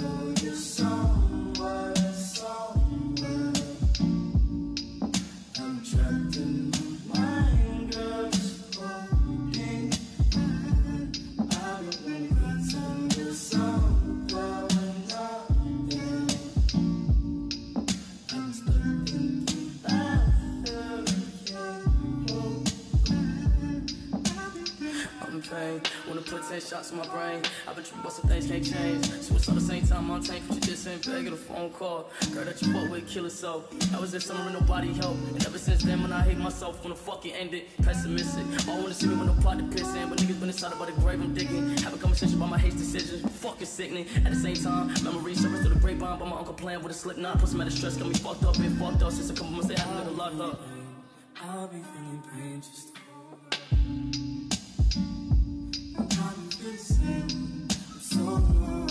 know pain. Wanna put 10 shots in my brain. I've been tripping, things can't change. Switch on the same time, I'm tank, but you just ain't begging a phone call. Girl, that you fought with, kill it so. I was in summer and nobody helped. And ever since then, when I hate myself, when the fucking ended, pessimistic. All I wanna see me when the pot to piss in. But niggas been inside about the grave, I'm digging. Have a conversation about my haste decisions. Fucking sickening. At the same time, memories surface to the grapevine, but my uncle playing with a slip knot. Plus, I'm stress, got me fucked up, been fucked up since a couple months they had a little locked up. I'll be feeling pain just listen so long.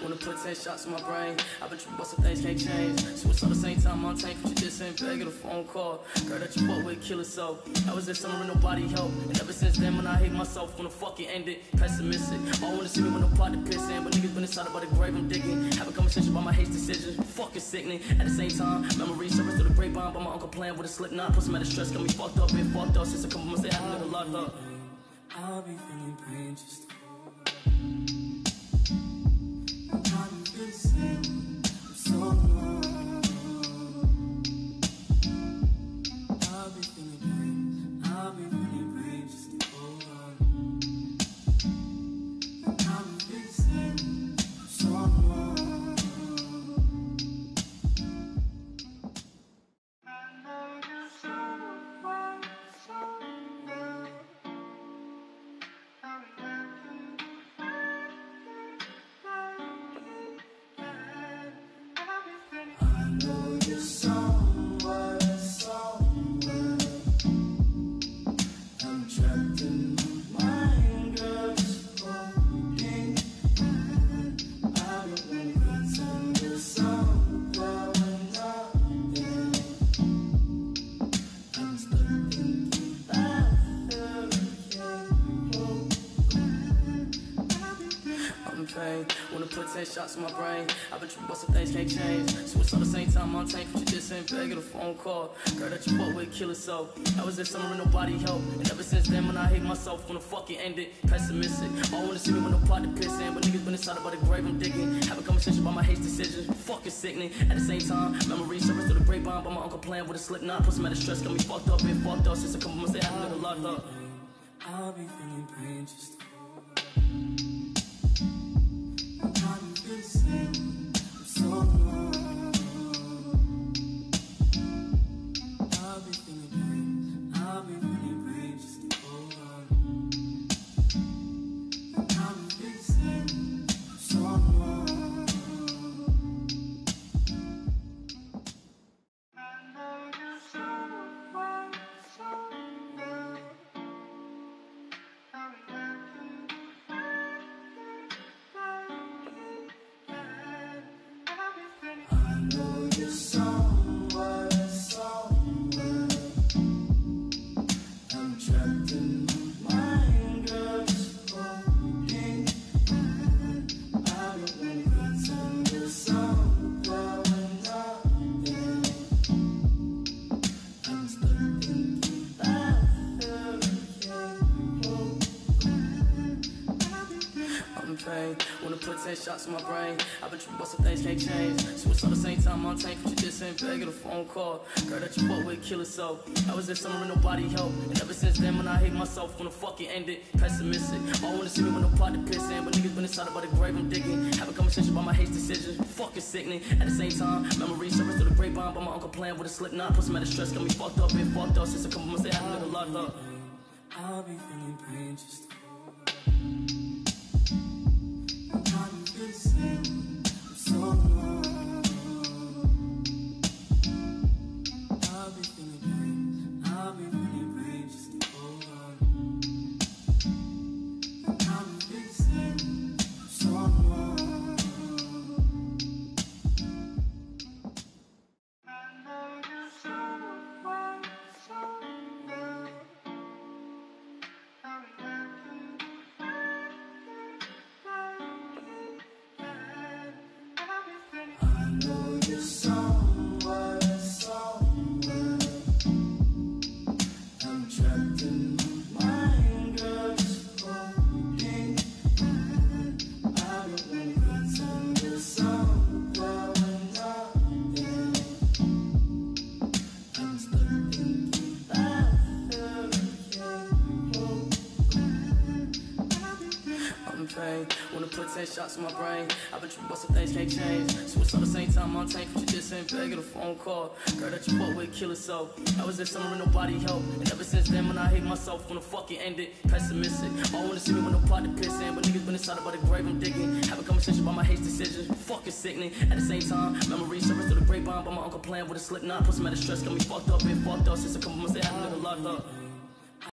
Wanna put 10 shots in my brain. I've been tripping some things can't change. Switch on the same time, I'm tank, but you just ain't begging a phone call. Girl, that you fuck with, kill herself. I was in summer and nobody helped. And ever since then, when I hate myself, when the fucking ended, pessimistic. I wanna see me when I'm pot to piss in, but niggas been inside about the grave I'm digging. Have a conversation about my haste decisions, fucking sickening. At the same time, memories surface to the grapevine, but my uncle playing with a slip knot. Put some out of stress, got me fucked up, been fucked up since a couple months they had a nigga locked up. I'll be feeling pain put 10 shots in my brain. I've been tripping, but some things can't change. So on the same time on tank, you just ain't begging a phone call. Girl, that you fuck with, kill so. I was in summer and nobody helped. And ever since then, when I hate myself, when the fucking ended, pessimistic. All wanna see me with no pot to piss in. But niggas been inside about the grave I'm digging. Have a conversation about my hate decisions. Fucking sickening. At the same time, memories surface to the grapevine. But my uncle playing with a slip knot. Put some out of stress, got me fucked up, been fucked up since a couple months. They had a nigga locked up. I'll be feeling pain just shots in my brain. I've been tripping, things can't change. Switch all the same time on tank, but you just ain't begging a phone call. Girl that you fuck with, kill so. I was in summer and nobody helped. And ever since then, when I hate myself, when the fuck it ended, pessimistic. All wanna see me when no pot to piss in, but niggas been inside about the grave I'm digging. Have a conversation about my hate decisions, fucking sickening. At the same time, memories surface to the grapevine, but my uncle playing with a slip knot. Put some out of stress, got me fucked up, been fucked up since a couple months they had a nigga locked up. I'll be feeling pain just so long. Know you're somewhere, I'm in pain. Wanna put 10 shots in my brain. I've been tripping, but some things can't change. Switch all the same time on tank, but you just ain't begging a phone call. Girl that you fuck with, kill so. I was in summer and nobody helped. And ever since then, when I hate myself, when the fuck it pessimistic. All wanna see me when no pot to piss in, but niggas been inside about the grave I'm digging. Have a conversation about my hate decisions, fucking sickening. At the same time, memories surface to the grapevine, but my uncle playing with a slip knot. Put some out of stress, got me fucked up, been fucked up since a couple months they had a nigga locked up.